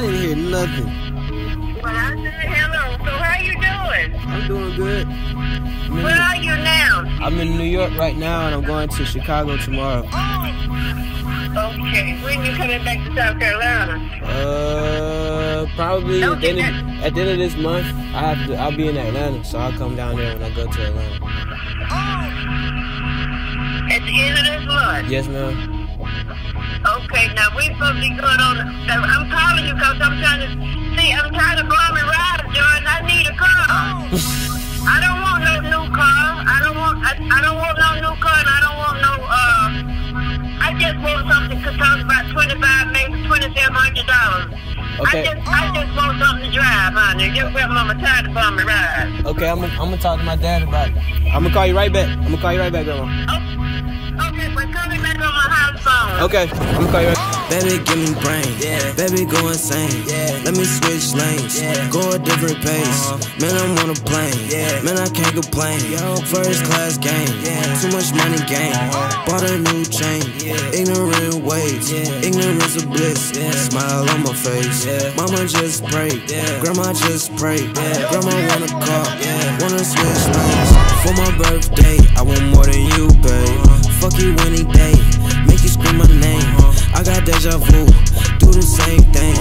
nothing. Well, I said hello. So how you doing? I'm doing good. I'm Where are you now? I'm in New York right now, and I'm going to Chicago tomorrow. Oh. Okay. When you coming back to South Carolina? Uh, probably at the, end of, at the end of this month. I have to. I'll be in Atlanta, so I'll come down there when I go to Atlanta. At the end of this month? Yes, ma'am. Okay, now we supposed to be going on. now, I'm calling you because I'm trying to see. I'm tired of blowing rides, Jordan. I need a car. I don't want no new car. I don't want. I, I don't want no new car, and I don't want no. Uh, I just want something to cost about twenty-five, maybe twenty-seven hundred dollars. Okay. I just, I just want something to drive, honey. Just grab my tired of blowing rides. Okay, I'm gonna, I'm gonna talk to my dad about it. I'm gonna call you right back. I'm gonna call you right back, grandma. Okay, call me back on my house phone. Okay, I'm gonna call you right. Baby, give me brain. Yeah. Baby, go insane. Yeah. Let me switch lanes. Yeah. Go a different pace. Uh-huh. Man, I'm on a plane. Yeah. Man, I can't complain. Yo, first class game. Yeah. Too much money game. Uh-huh. Bought a new chain. Yeah. Ignorant ways. Yeah. Ignorance of bliss. Yeah. Smile on my face. Yeah. Mama just pray. Yeah. Grandma just pray. Yeah. Grandma want a car. Yeah. Wanna switch lanes. For my birthday, I want more than you, babe. Uh-huh. Fuck you any day. Deja vu, do the same thing.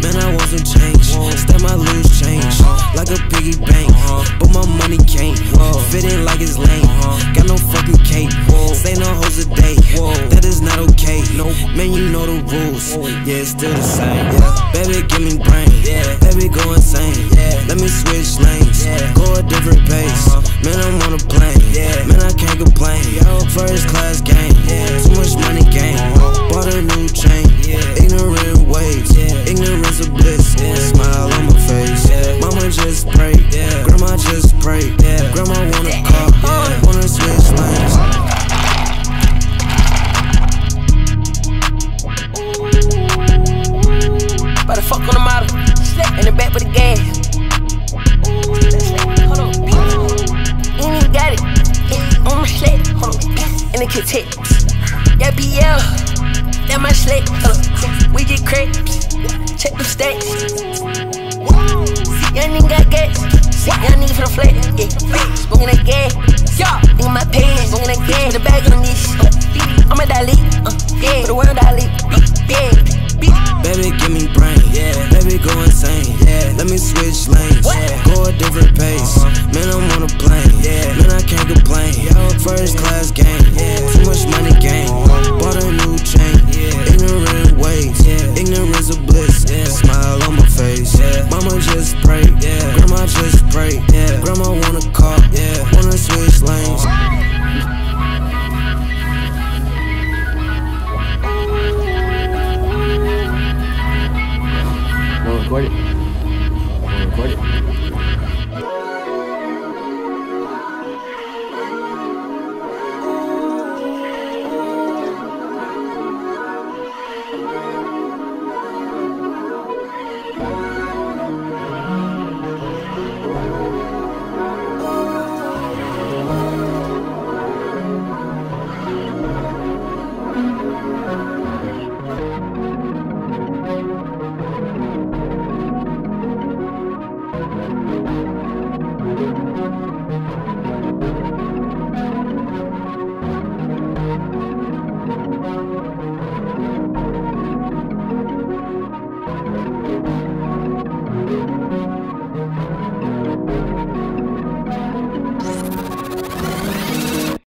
Man, I wasn't changed. Step my loose change, like a piggy bank. But my money can't fit in like it's lame. Got no fucking cake, say no hoes a day. That is not okay. No, man, you know the rules. Yeah, it's still the same. Yeah. Baby, give me brain. Baby, go insane. Let me switch lanes, go a different pace. Man, I'm on a plane. Man, I can't complain. First class game, too grandma want a car, wanna switch lanes. By the fuck on the model, in the back with the gas. Hold ain't got it. On my sled, hold on, in the kitchen. Yeah, BL, that my sled. We get crepes, check the stats. Young nigga got gas. See, young nigga for the flat. Yeah, smoking that gas. Yeah, nigga my pants, smoking that gas. With a bag on this. I'm a Dali, uh, yeah, for the world Dali. Yeah, Baby, give me brain. yeah. Baby, go insane. yeah. Let me switch lanes. Go a different pace. Man, I'm on a plane. Yeah. Man, I can't complain. First class game. yeah. Too much Wanna record